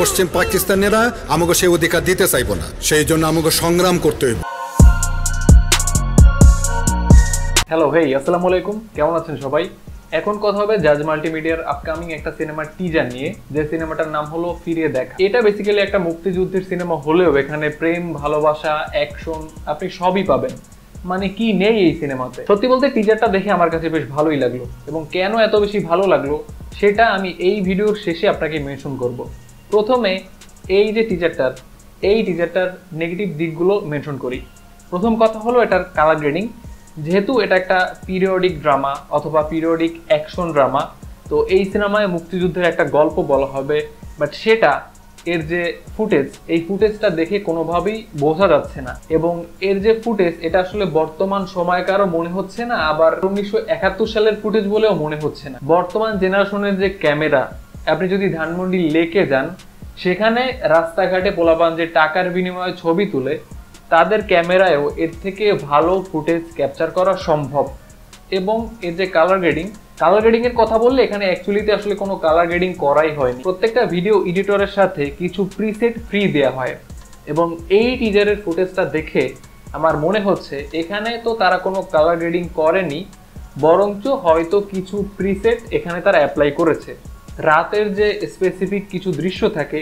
পশ্চিম পাকিস্তানেরা আমাকে সেই অধিকার দিতে চাইব না। সেই জন্য আমাকে সংগ্রাম করতে হইব। হ্যালো হেই আসসালামু আলাইকুম। কেমন আছেন সবাই? এখন কথা হবে জাজ মাল্টিমিডিয়ার আপকামিং একটা সিনেমার টিজার নিয়ে। যে সিনেমাটার নাম হলো ফিরে দেখা। এটা বেসিক্যালি একটা মুক্তিযুদ্ধের সিনেমা হলেও এখানে প্রেম, ভালোবাসা অ্যাকশন আপনি সবই পাবেন। মানে কি নেই এই সিনেমাতে সত্যি বলতে টিজারটা দেখে আমার কাছে বেশ ভালোই লাগল। এবং কেন এত বেশি ভালো লাগল, সেটা আমি এই ভিডিওর শেষে আপনাকে মেনশন করব। প্রথমে এই যে টিজারটার এই টিজারটার নেগেটিভ দিকগুলো মেনশন করি। প্রথম কথা হলো এটার কালার গ্রেডিং যেহেতু এটা একটা পিরিয়ডিক ড্রামা অথবা পিরিয়ডিক অ্যাকশন ড্রামা তো এই সিনেমায় মুক্তিযুদ্ধের একটা গল্প বলা হবে। বাট সেটা, এর যে ফুটেজ এই ফুটেজটা দেখে কোনোভাবেই বোঝা যাচ্ছে না। এবং এর যে ফুটেজ এটা আসলে বর্তমান সময়কারও মনে হচ্ছে না, আবার উনিশশো একাত্তর সালের ফুটেজ বলেও মনে হচ্ছে না। বর্তমান জেনারেশনের যে ক্যামেরা আপনি যদি ধানমন্ডি লেকে যান, সেখানে রাস্তাঘাটে পোলাপান যে টাকার বিনিময়ে ছবি তুলে, তাদের ক্যামেরায়ও এর থেকে ভালো ফুটেজ ক্যাপচার করা সম্ভব। এবং এর যে কালার গ্রেডিং কালার গ্রেডিং এর কথা বললে এখানে অ্যাকচুয়ালিতে আসলে কোনো কালার গ্রেডিং করাই হয়নি। প্রত্যেকটা ভিডিও এডিটরের সাথে কিছু প্রিসেট ফ্রি দেওয়া হয়। এবং এই টিজারের ফুটেজটা দেখে আমার মনে হচ্ছে এখানে তো তারা কোনো কালার গ্রেডিং করেনি, বরঞ্চ হয়তো কিছু প্রিসেট এখানে তারা অ্যাপ্লাই করেছে। রাতের যে স্পেসিফিক কিছু দৃশ্য থাকে,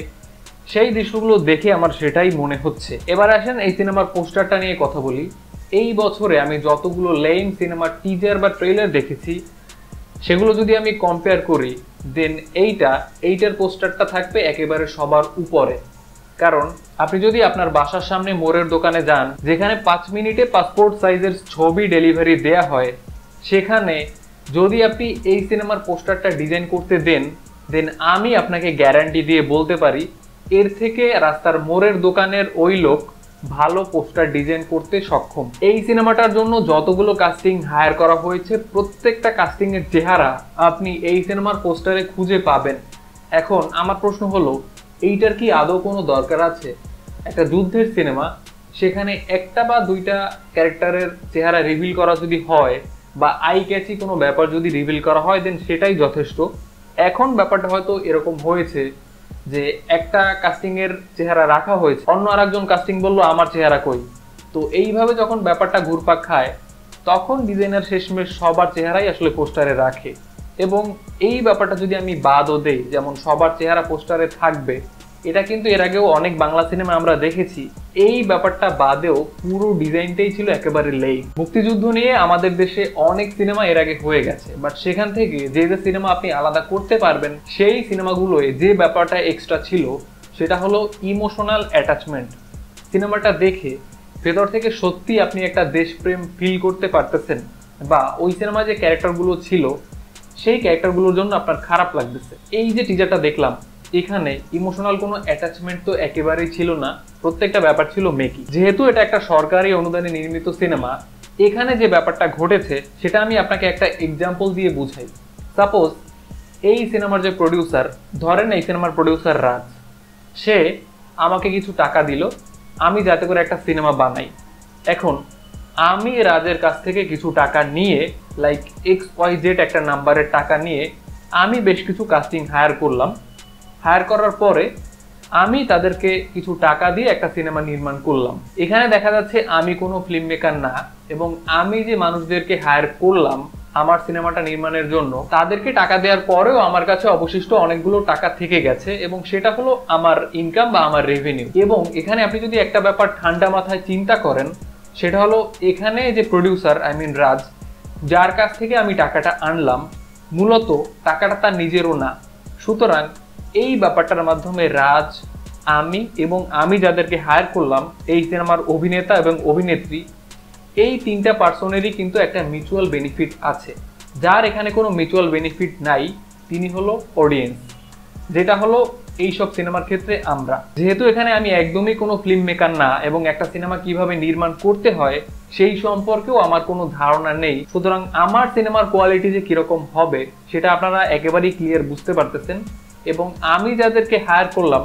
সেই দৃশ্যগুলো দেখে আমার সেটাই মনে হচ্ছে। এবার আসেন এই সিনেমার পোস্টারটা নিয়ে কথা বলি। এই বছরে আমি যতগুলো লেম সিনেমার টিজার বা ট্রেলার দেখেছি, সেগুলো যদি আমি কম্পেয়ার করি দেন এইটা, এইটার পোস্টারটা থাকবে একেবারে সবার উপরে। কারণ আপনি যদি আপনার বাসার সামনে মোড়ের দোকানে যান, যেখানে পাঁচ মিনিটে পাসপোর্ট সাইজের ছবি ডেলিভারি দেয়া হয়, সেখানে যদি আপনি এই সিনেমার পোস্টারটা ডিজাইন করতে দেন দেন আমি আপনাকে গ্যারান্টি দিয়ে বলতে পারি, এর থেকে রাস্তার মোড়ের দোকানের ওই লোক ভালো পোস্টার ডিজাইন করতে সক্ষম। এই সিনেমাটার জন্য যতগুলো কাস্টিং হায়ার করা হয়েছে, প্রত্যেকটা কাস্টিং এর চেহারা আপনি এই সিনেমার পোস্টারে খুঁজে পাবেন। এখন আমার প্রশ্ন হলো, এইটার কি আদৌ কোনো দরকার আছে? একটা যুদ্ধের সিনেমা, সেখানে একটা বা দুইটা ক্যারেক্টারের চেহারা রিভিল করা যদি হয়, বা আই ক্যাচি কোনো ব্যাপার যদি রিভিল করা হয় দেন সেটাই যথেষ্ট। এখন ব্যাপারটা হয়তো এরকম হয়েছে যে একটা কাস্টিং এর চেহারা রাখা হয়েছে, অন্য আরেকজন কাস্টিং বলল, আমার চেহারা কই? তো এইভাবে যখন ব্যাপারটা ঘুরপাক খায়, তখন ডিজাইনার শেষমেশ সবার চেহারাই আসলে পোস্টারে রাখে। এবং এই ব্যাপারটা যদি আমি বাদও দেই, যেমন সবার চেহারা পোস্টারে থাকবে, এটা কিন্তু এর আগেও অনেক বাংলা সিনেমা আমরা দেখেছি এই ব্যাপারটা বাদেও পুরো ডিজাইনটাই ছিল একেবারে লেই। মুক্তিযুদ্ধ নিয়ে আমাদের দেশে অনেক সিনেমা এর আগে হয়ে গেছে বাট সেখান থেকে যে যে সিনেমা আপনি আলাদা করতে পারবেন, সেই সিনেমাগুলোয় যে ব্যাপারটা এক্সট্রা ছিল, সেটা হলো ইমোশনাল অ্যাটাচমেন্ট সিনেমাটা দেখে ভেতর থেকে সত্যি আপনি একটা দেশপ্রেম ফিল করতে পারতেছেন, বা ওই সিনেমা যে ক্যারেক্টারগুলো ছিল, সেই ক্যারেক্টারগুলোর জন্য আপনার খারাপ লাগতেছে। এই যে টিজারটা দেখলাম এখানে ইমোশনাল কোনো অ্যাটাচমেন্ট তো একেবারেই ছিল না। প্রত্যেকটা ব্যাপার ছিল মেকি। যেহেতু এটা একটা সরকারি অনুদানে নির্মিত সিনেমা, এখানে যে ব্যাপারটা ঘটেছে, সেটা আমি আপনাকে একটা এক্সাম্পল দিয়ে বুঝাই। সাপোজ এই সিনেমার যে প্রডিউসার ধরেন এই সিনেমার প্রডিউসার রাজ। সে আমাকে কিছু টাকা দিল, আমি যাতে করে একটা সিনেমা বানাই। এখন, আমি রাজের কাছ থেকে কিছু টাকা নিয়ে লাইক এক্স ওয়াই জেড একটা নাম্বারের টাকা নিয়ে, আমি বেশ কিছু কাস্টিং হায়ার করলাম। হায়ার করার পরে আমি তাদেরকে কিছু টাকা দিয়ে একটা সিনেমা নির্মাণ করলাম। এখানে দেখা যাচ্ছে আমি কোনো ফিল্ম মেকার না এবং আমি যে মানুষদেরকে হায়ার করলাম আমার সিনেমাটা নির্মাণের জন্য, তাদেরকে টাকা দেওয়ার পরেও আমার কাছে অবশিষ্ট অনেকগুলো টাকা থেকে গেছে এবং সেটা হলো আমার ইনকাম বা আমার রেভিনিউ এবং এখানে আপনি যদি একটা ব্যাপার ঠান্ডা মাথায় চিন্তা করেন, সেটা হলো এখানে যে প্রডিউসার আই মিন রাজ, যার কাছ থেকে আমি টাকাটা আনলাম, মূলত টাকাটা তার নিজেরও না। সুতরাং এই ব্যাপারটার মাধ্যমে রাজ, আমি এবং আমি যাদেরকে হায়ার করলাম, এই সিনেমার অভিনেতা এবং অভিনেত্রী, এই তিনটা পার্সনেরই কিন্তু একটা মিউচুয়াল বেনিফিট আছে। যার এখানে কোনো মিউচুয়াল বেনিফিট নাই, তিনি হলো অডিয়েন্স যেটা হলো এইসব সিনেমার ক্ষেত্রে আমরা। যেহেতু এখানে আমি একদমই কোনো ফিল্ম মেকার না এবং একটা সিনেমা কীভাবে নির্মাণ করতে হয়, সেই সম্পর্কেও আমার কোনো ধারণা নেই। সুতরাং আমার সিনেমার কোয়ালিটি যে কীরকম হবে, সেটা আপনারা একেবারেই ক্লিয়ার বুঝতে পারতেছেন। এবং আমি যাদেরকে হায়ার করলাম,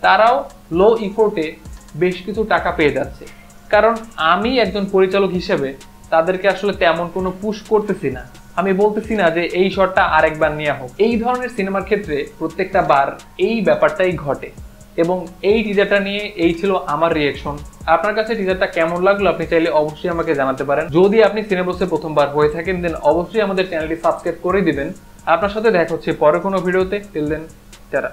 তারাও লো ইফোর্টে বেশ কিছু টাকা পেয়ে যাচ্ছে। কারণ আমি একজন পরিচালক হিসেবে তাদেরকে আসলে তেমন কোনো পুশ করতেছি না। আমি বলতেছি না যে এই শটটা আরেকবার নেওয়া হোক। এই ধরনের সিনেমার ক্ষেত্রে প্রত্যেকটা বার এই ব্যাপারটাই ঘটে। এবং এই টিজারটা নিয়ে এই ছিল আমার রিয়েকশন আপনার কাছে টিজারটা কেমন লাগল আপনি চাইলে অবশ্যই আমাকে জানাতে পারেন। যদি আপনি সিনেবসে প্রথমবার হয়ে থাকেন দেন অবশ্যই আমাদের চ্যানেলটি সাবস্ক্রাইব করে দিবেন। আপনার সাথে দেখা হচ্ছে পরে কোনো ভিডিওতে। টিল দেন যারা